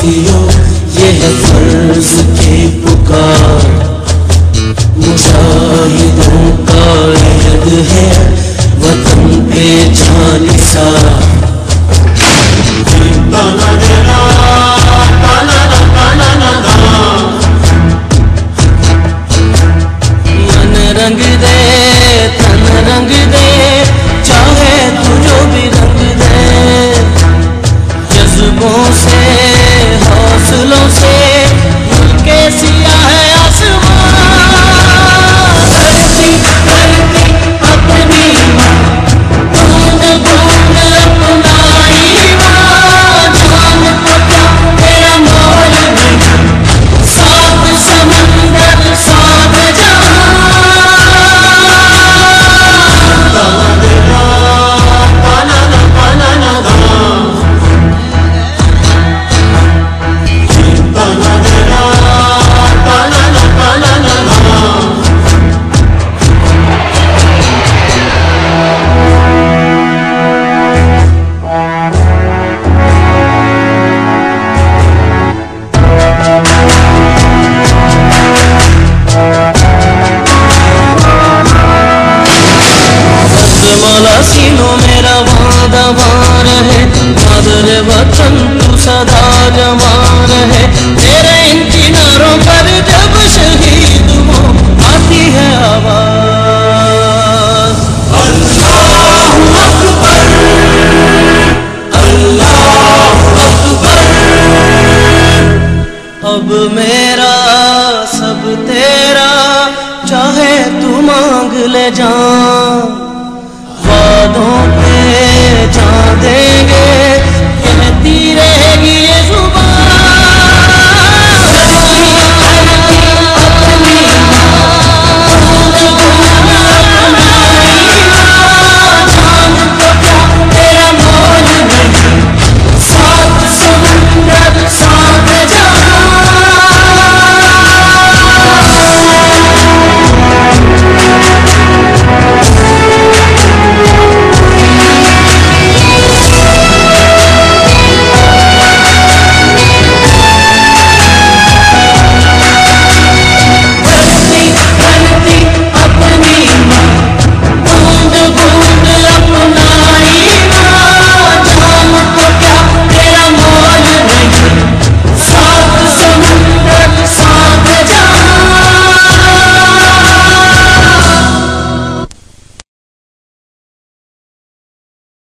साथियों ये है फ़र्ज़ की पुकार। मुजाहिदों का अहद है। मौला मेरा वादा वार है। मादर वतन तू सदा जमा रहे तेरे इन किनारों पर जब शहीद हो, आती है आवाज़। अब मेरा सब तेरा, चाहे तू मांग ले जा